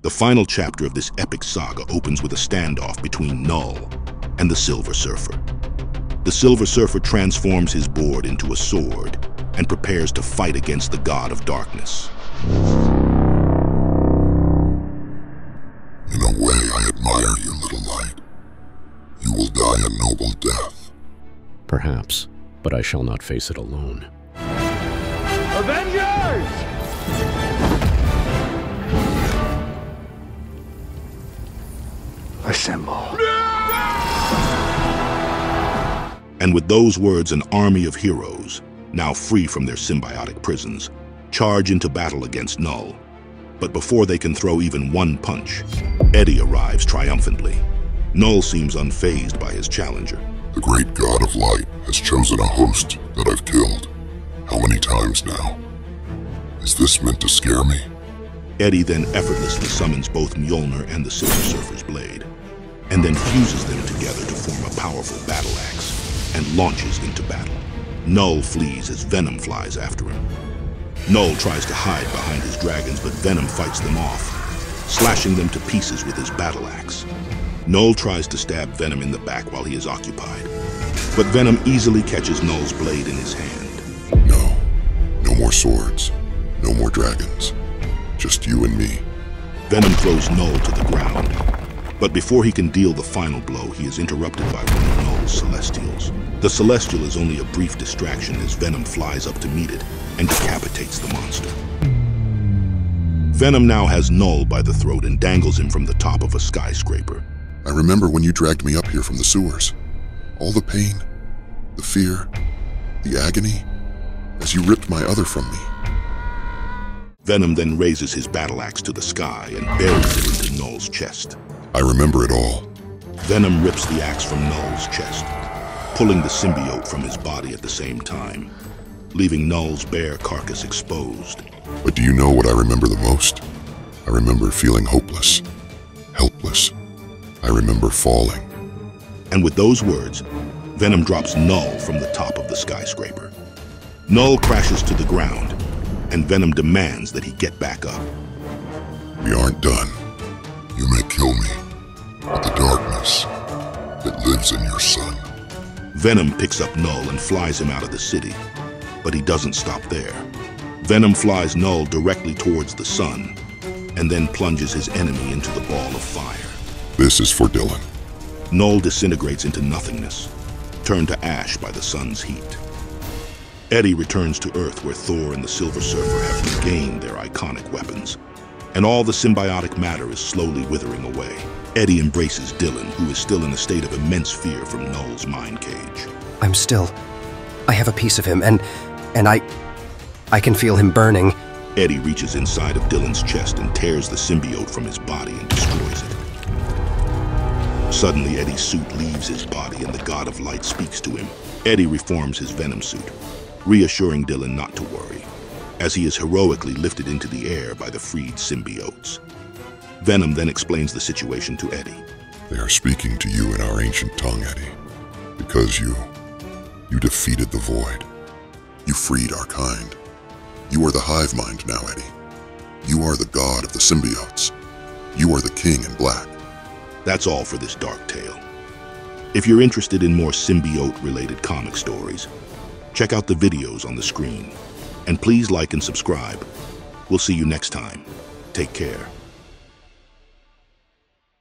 The final chapter of this epic saga opens with a standoff between Knull and the Silver Surfer. The Silver Surfer transforms his board into a sword and prepares to fight against the god of darkness. In a way, I admire you, little light. You will die a noble death. Perhaps, but I shall not face it alone. Avengers! Assemble. And with those words, an army of heroes, now free from their symbiotic prisons, charge into battle against Knull. But before they can throw even one punch, Eddie arrives triumphantly. Knull seems unfazed by his challenger. The great god of light has chosen a host that I've killed. How many times now? Is this meant to scare me? Eddie then effortlessly summons both Mjolnir and the Silver Surfer's blade, and then fuses them together to form a powerful battle axe, and launches into battle. Knull flees as Venom flies after him. Knull tries to hide behind his dragons, but Venom fights them off, slashing them to pieces with his battle axe. Knull tries to stab Venom in the back while he is occupied, but Venom easily catches Knull's blade in his hand. No. No more swords. No more dragons. Just you and me. Venom throws Knull to the ground, but before he can deal the final blow, he is interrupted by one of Knull's Celestials. The Celestial is only a brief distraction as Venom flies up to meet it and decapitates the monster. Venom now has Knull by the throat and dangles him from the top of a skyscraper. I remember when you dragged me up here from the sewers. All the pain, the fear, the agony, as you ripped my other from me. Venom then raises his battle axe to the sky and buries it into Knull's chest. I remember it all. Venom rips the axe from Knull's chest, pulling the symbiote from his body at the same time, leaving Knull's bare carcass exposed. But do you know what I remember the most? I remember feeling hopeless, helpless. I remember falling. And with those words, Venom drops Knull from the top of the skyscraper. Knull crashes to the ground, and Venom demands that he get back up. We aren't done. Lives in your son. Venom picks up Knull and flies him out of the city, but he doesn't stop there. Venom flies Knull directly towards the sun, and then plunges his enemy into the ball of fire. This is for Dylan. Knull disintegrates into nothingness, turned to ash by the sun's heat. Eddie returns to Earth where Thor and the Silver Surfer have regained their iconic weapons, and all the symbiotic matter is slowly withering away. Eddie embraces Dylan, who is still in a state of immense fear from Knull's mind cage. I'm still. I have a piece of him, and. and I. I can feel him burning. Eddie reaches inside of Dylan's chest and tears the symbiote from his body and destroys it. Suddenly, Eddie's suit leaves his body and the God of Light speaks to him. Eddie reforms his Venom suit, reassuring Dylan not to worry, as he is heroically lifted into the air by the freed symbiotes. Venom then explains the situation to Eddie. They are speaking to you in our ancient tongue, Eddie. Because you. you defeated the void. You freed our kind. You are the hive mind now, Eddie. You are the god of the symbiotes. You are the king in black. That's all for this dark tale. If you're interested in more symbiote-related comic stories, check out the videos on the screen. And please like and subscribe. We'll see you next time. Take care.